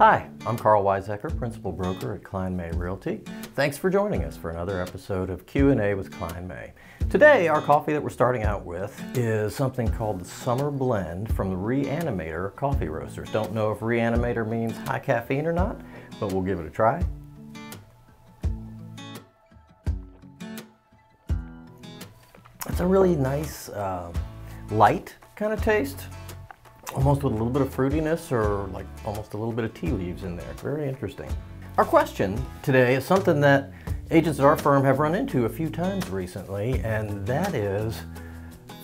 Hi, I'm Karl Weisecker, Principal Broker at Kline May Realty. Thanks for joining us for another episode of Q&A with Kline May. Today, our coffee that we're starting out with is something called the Summer Blend from the Reanimator Coffee Roasters. Don't know if Reanimator means high caffeine or not, but we'll give it a try. It's a really nice, uh, light kind of taste almost with a little bit of fruitiness or like almost a little bit of tea leaves in there. Very interesting. Our question today is something that agents at our firm have run into a few times recently, and that is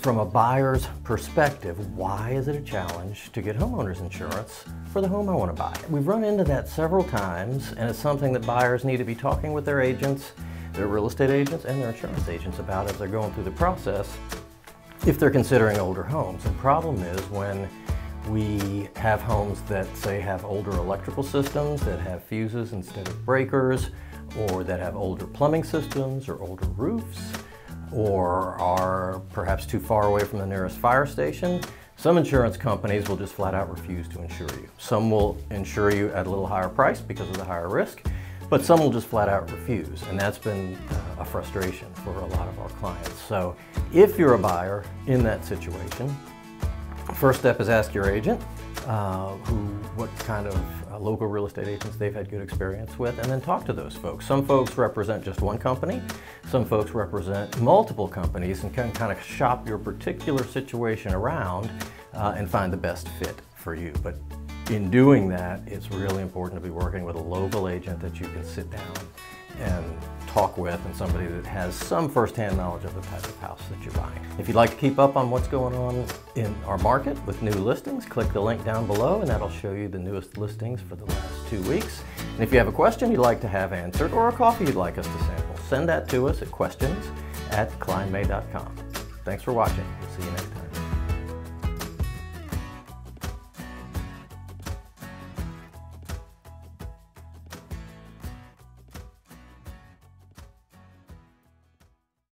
from a buyer's perspective, why is it a challenge to get homeowners insurance for the home I want to buy? We've run into that several times, and it's something that buyers need to be talking with their agents, their real estate agents, and their insurance agents about as they're going through the process if they're considering older homes. The problem is when we have homes that say have older electrical systems that have fuses instead of breakers, or that have older plumbing systems or older roofs, or are perhaps too far away from the nearest fire station. Some insurance companies will just flat out refuse to insure you. Some will insure you at a little higher price because of the higher risk, but some will just flat out refuse, and that's been uh, a frustration for a lot of our clients. So if you're a buyer in that situation, First step is ask your agent uh, who, what kind of uh, local real estate agents they've had good experience with, and then talk to those folks. Some folks represent just one company, some folks represent multiple companies, and can kind of shop your particular situation around uh, and find the best fit for you. But in doing that, it's really important to be working with a local agent that you can sit down and talk with and somebody that has some firsthand knowledge of the type of house that you're buying. If you'd like to keep up on what's going on in our market with new listings, click the link down below and that'll show you the newest listings for the last two weeks. And if you have a question you'd like to have answered or a coffee you'd like us to sample, send that to us at questions at klinemay.com. Thanks for watching. We'll see you next time.